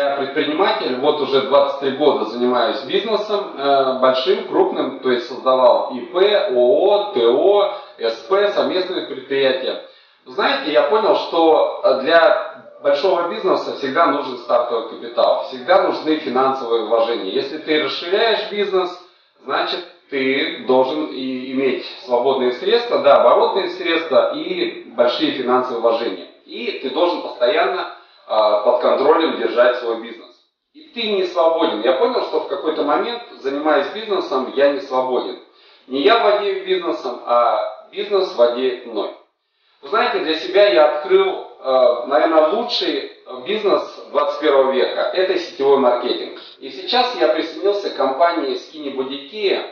Я предприниматель, вот уже 23 года занимаюсь бизнесом, э, большим, крупным, то есть создавал ИП, ООО, ТО, СП, совместные предприятия. Знаете, я понял, что для большого бизнеса всегда нужен стартовый капитал, всегда нужны финансовые вложения. Если ты расширяешь бизнес, значит ты должен и иметь свободные средства, да, оборотные средства и большие финансовые вложения. И ты должен постоянно под контролем держать свой бизнес. И ты не свободен. Я понял, что в какой-то момент, занимаясь бизнесом, я не свободен. Не я владею бизнесом, а бизнес владеет мной. Вы знаете, для себя я открыл, а, наверное, лучший бизнес 21 века. Это сетевой маркетинг. И сейчас я присоединился к компании Skinny Body Kia,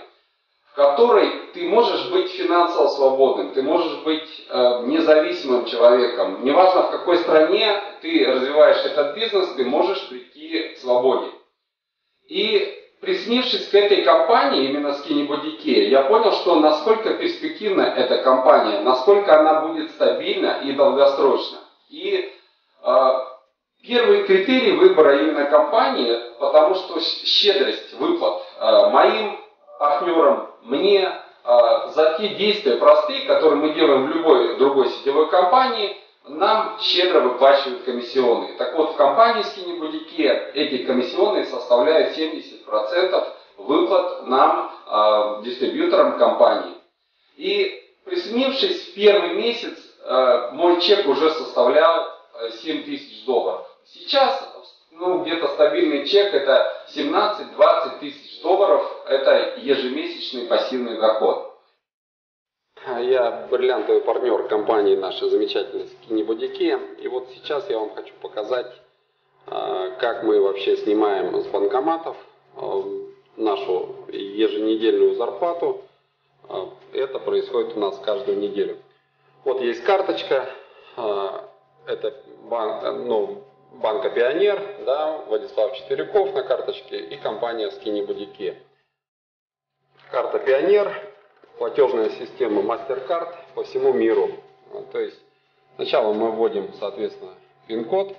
которой ты можешь быть финансово свободным, ты можешь быть э, независимым человеком. Неважно в какой стране ты развиваешь этот бизнес, ты можешь прийти к свободе. И приснившись к этой компании, именно с Кинебудике, я понял, что насколько перспективна эта компания, насколько она будет стабильна и долгосрочна. И э, первый критерий выбора именно компании, потому что щедрость выплат э, моим партнерам, мне э, за те действия простые, которые мы делаем в любой другой сетевой компании, нам щедро выплачивают комиссионные. Так вот, в компании Skinny эти комиссионные составляют 70% выплат нам, э, дистрибьюторам компании. И присоединившись в первый месяц, э, мой чек уже составлял 7 тысяч долларов. Сейчас ну, где-то стабильный чек это 17-20 тысяч долларов, это ежемесячный пассивный доход. Я бриллиантовый партнер компании нашей замечательной Skinny И вот сейчас я вам хочу показать, а, как мы вообще снимаем с банкоматов а, нашу еженедельную зарплату. А, это происходит у нас каждую неделю. Вот есть карточка, это банк, ну, банка Пионер, да, Владислав Четверяков на карточке и компания Скини Будики. Карта Пионер, платежная система MasterCard по всему миру. То есть сначала мы вводим, соответственно, пин-код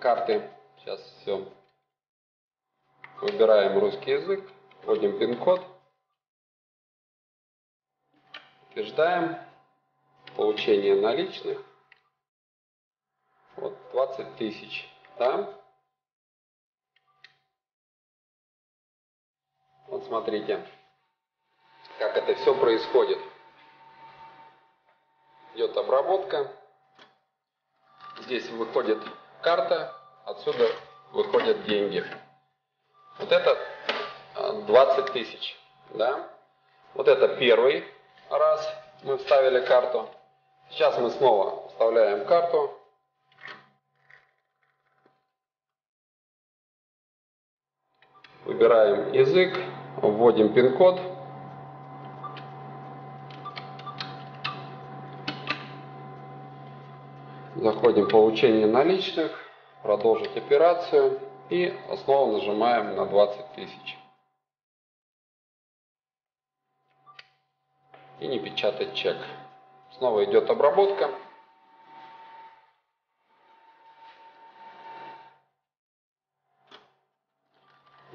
карты. Сейчас все. Выбираем русский язык, вводим пин-код. Утверждаем получение наличных. Вот 20 тысяч. Да? Вот смотрите, как это все происходит. Идет обработка. Здесь выходит карта, отсюда выходят деньги. Вот это 20 а, тысяч. Да? Вот это первый раз мы вставили карту. Сейчас мы снова вставляем карту. Выбираем язык, вводим пин-код. Заходим в получение наличных, продолжить операцию и снова нажимаем на 20 тысяч. И не печатать чек. Снова идет обработка.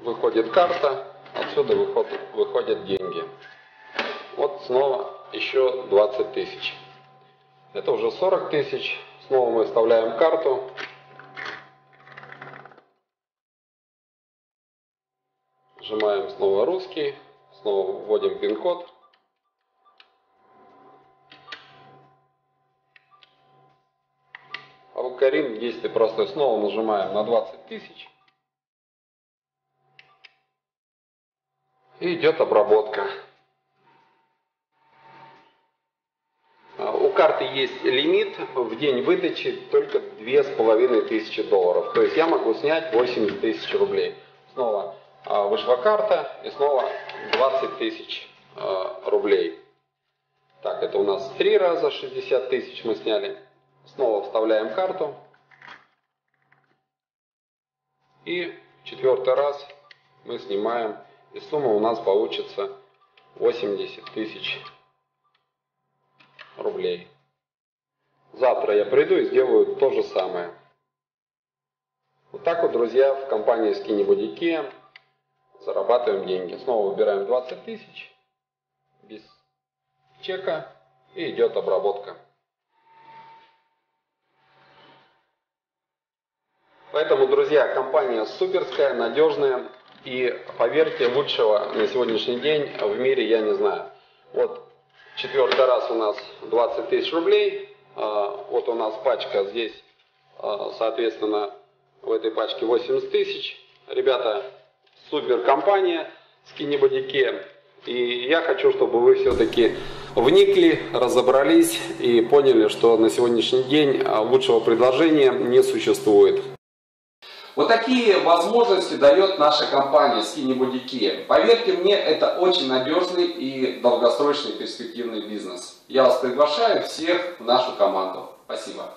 Выходит карта, отсюда выходят, выходят деньги. Вот снова еще 20 тысяч. Это уже 40 тысяч. Снова мы вставляем карту. Нажимаем снова русский. Снова вводим пин-код. Алгоритм действия простой. Снова нажимаем на 20 тысяч. И идет обработка. А, у карты есть лимит в день выдачи только тысячи долларов. То есть я могу снять 80 тысяч рублей. Снова а, вышла карта и снова 20 тысяч а, рублей. Так, это у нас три раза 60 тысяч мы сняли. Снова вставляем карту. И четвертый раз мы снимаем и сумма у нас получится 80 тысяч рублей. Завтра я приду и сделаю то же самое. Вот так вот, друзья, в компании Skinny Body Care зарабатываем деньги. Снова выбираем 20 тысяч без чека и идет обработка. Поэтому, друзья, компания суперская, надежная. И поверьте, лучшего на сегодняшний день в мире я не знаю. Вот четвертый раз у нас 20 тысяч рублей. А, вот у нас пачка здесь, а, соответственно, в этой пачке 80 тысяч. Ребята, супер компания Skinny. И я хочу, чтобы вы все-таки вникли, разобрались и поняли, что на сегодняшний день а, лучшего предложения не существует. Вот такие возможности дает наша компания Skinny Body Care. Поверьте мне, это очень надежный и долгосрочный перспективный бизнес. Я вас приглашаю всех в нашу команду. Спасибо.